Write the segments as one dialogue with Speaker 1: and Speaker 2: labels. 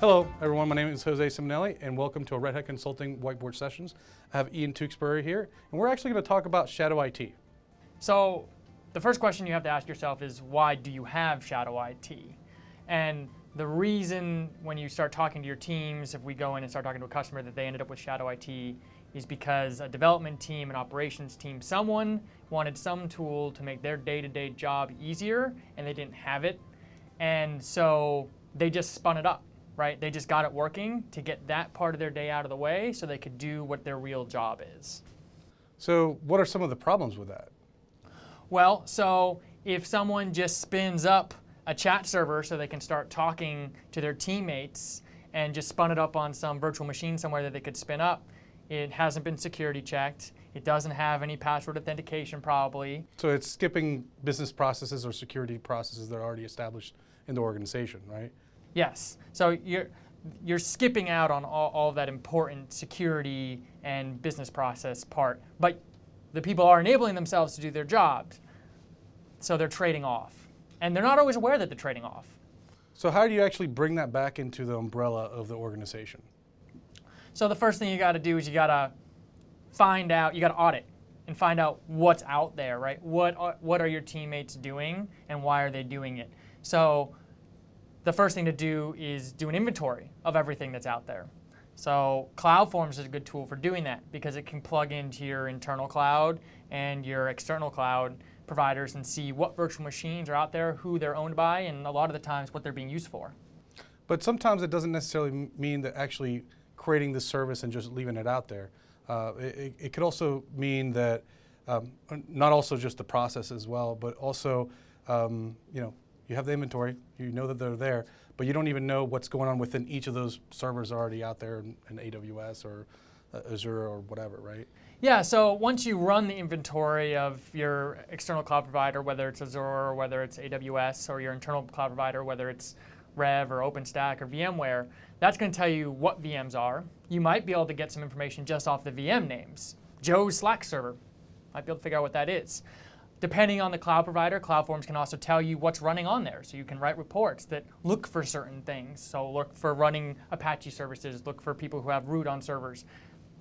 Speaker 1: Hello, everyone. My name is Jose Simonelli, and welcome to a Red Hat Consulting Whiteboard Sessions. I have Ian Tewksbury here, and we're actually going to talk about Shadow IT.
Speaker 2: So, the first question you have to ask yourself is why do you have Shadow IT? And the reason when you start talking to your teams, if we go in and start talking to a customer that they ended up with Shadow IT, is because a development team, an operations team, someone wanted some tool to make their day to day job easier, and they didn't have it. And so they just spun it up right? They just got it working to get that part of their day out of the way so they could do what their real job is.
Speaker 1: So, what are some of the problems with that?
Speaker 2: Well, so if someone just spins up a chat server so they can start talking to their teammates and just spun it up on some virtual machine somewhere that they could spin up, it hasn't been security checked. It doesn't have any password authentication, probably.
Speaker 1: So, it's skipping business processes or security processes that are already established in the organization, right?
Speaker 2: Yes. So you're you're skipping out on all, all that important security and business process part, but the people are enabling themselves to do their jobs. So they're trading off. And they're not always aware that they're trading off.
Speaker 1: So how do you actually bring that back into the umbrella of the organization?
Speaker 2: So the first thing you got to do is you got to find out, you got to audit and find out what's out there, right? What are, what are your teammates doing and why are they doing it? So the first thing to do is do an inventory of everything that's out there. So CloudForms is a good tool for doing that because it can plug into your internal cloud and your external cloud providers and see what virtual machines are out there, who they're owned by, and a lot of the times what they're being used for.
Speaker 1: But sometimes it doesn't necessarily mean that actually creating the service and just leaving it out there. Uh, it, it, could also mean that um, not also just the process as well, but also um, you know you have the inventory, you know that they're there, but you don't even know what's going on within each of those servers already out there in, in AWS or uh, Azure or whatever, right?
Speaker 2: Yeah, so once you run the inventory of your external cloud provider, whether it's Azure or whether it's AWS or your internal cloud provider, whether it's RHEV or OpenStack or VMware, that's going to tell you what VMs are. You might be able to get some information just off the VM names. Joe's Slack server, might be able to figure out what that is. Depending on the cloud provider, CloudForms can also tell you what's running on there. So you can write reports that look for certain things. So look for running Apache services, look for people who have root on servers.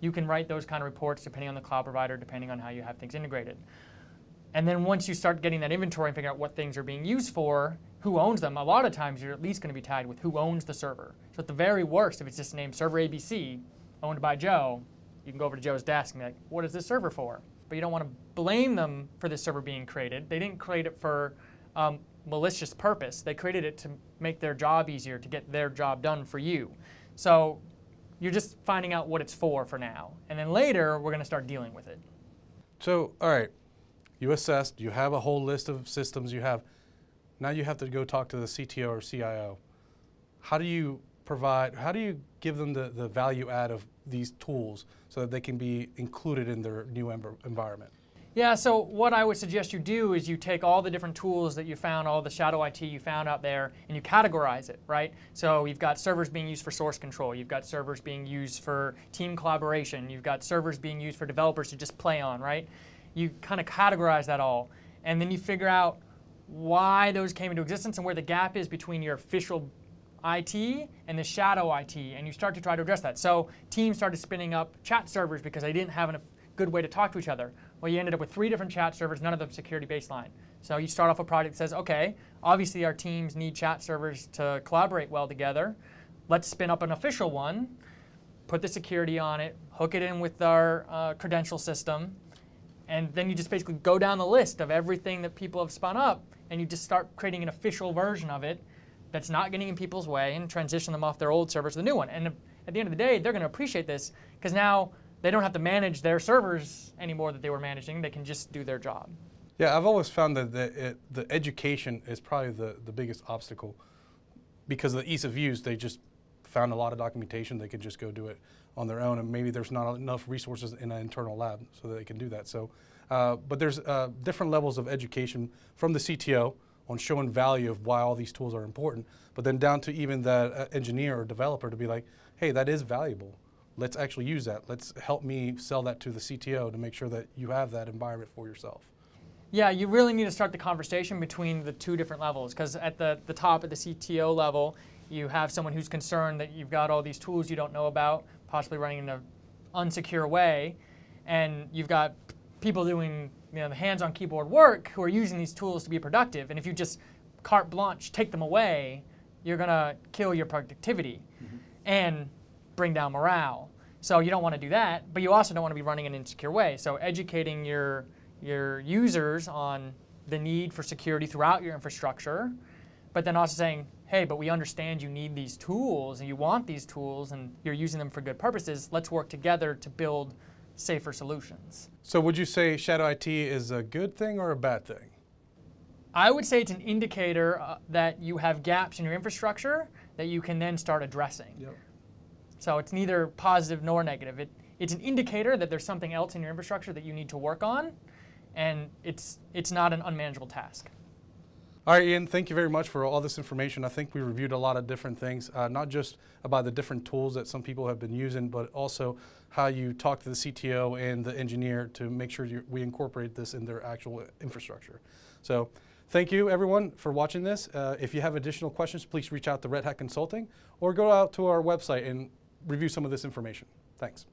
Speaker 2: You can write those kind of reports depending on the cloud provider, depending on how you have things integrated. And then once you start getting that inventory and figure out what things are being used for, who owns them, a lot of times you're at least going to be tied with who owns the server. So at the very worst, if it's just named server ABC, owned by Joe, you can go over to Joe's desk and be like, what is this server for? But you don't want to blame them for this server being created. They didn't create it for um, malicious purpose. They created it to make their job easier, to get their job done for you. So you're just finding out what it's for for now. And then later, we're going to start dealing with it.
Speaker 1: So, all right, you assessed, you have a whole list of systems you have. Now you have to go talk to the CTO or CIO. How do you provide, how do you give them the, the value add of these tools so that they can be included in their new environment?
Speaker 2: Yeah, so what I would suggest you do is you take all the different tools that you found, all the shadow IT you found out there, and you categorize it, right? So you've got servers being used for source control, you've got servers being used for team collaboration, you've got servers being used for developers to just play on, right? You kind of categorize that all, and then you figure out why those came into existence and where the gap is between your official IT and the shadow IT, and you start to try to address that. So teams started spinning up chat servers because they didn't have a good way to talk to each other. Well, you ended up with three different chat servers, none of them security baseline. So you start off a project that says, okay, obviously our teams need chat servers to collaborate well together. Let's spin up an official one, put the security on it, hook it in with our uh, credential system, and then you just basically go down the list of everything that people have spun up, and you just start creating an official version of it that's not getting in people's way and transition them off their old servers to the new one. And at the end of the day, they're going to appreciate this because now they don't have to manage their servers anymore that they were managing. They can just do their job.
Speaker 1: Yeah, I've always found that the, it, the education is probably the, the biggest obstacle because of the ease of use. They just found a lot of documentation. They could just go do it on their own, and maybe there's not enough resources in an internal lab so that they can do that. So, uh, but there's uh, different levels of education from the CTO on showing value of why all these tools are important, but then down to even that uh, engineer or developer to be like, hey, that is valuable. Let's actually use that. Let's help me sell that to the CTO to make sure that you have that environment for yourself.
Speaker 2: Yeah, you really need to start the conversation between the two different levels because at the, the top, at the CTO level, you have someone who's concerned that you've got all these tools you don't know about, possibly running in an unsecure way, and you've got people doing you know, the hands-on keyboard work who are using these tools to be productive. And if you just carte blanche take them away, you're going to kill your productivity mm-hmm. and bring down morale. So you don't want to do that, but you also don't want to be running in an insecure way. So educating your your users on the need for security throughout your infrastructure, but then also saying, hey, but we understand you need these tools and you want these tools and you're using them for good purposes. Let's work together to build safer solutions.
Speaker 1: So would you say shadow IT is a good thing or a bad thing?
Speaker 2: I would say it's an indicator uh, that you have gaps in your infrastructure that you can then start addressing.
Speaker 1: Yep.
Speaker 2: So it's neither positive nor negative. It, it's an indicator that there's something else in your infrastructure that you need to work on, and it's, it's not an unmanageable task.
Speaker 1: All right, Ian, thank you very much for all this information. I think we reviewed a lot of different things, uh, not just about the different tools that some people have been using, but also how you talk to the CTO and the engineer to make sure you, we incorporate this in their actual infrastructure. So thank you, everyone, for watching this. Uh, if you have additional questions, please reach out to Red Hat Consulting or go out to our website and review some of this information. Thanks.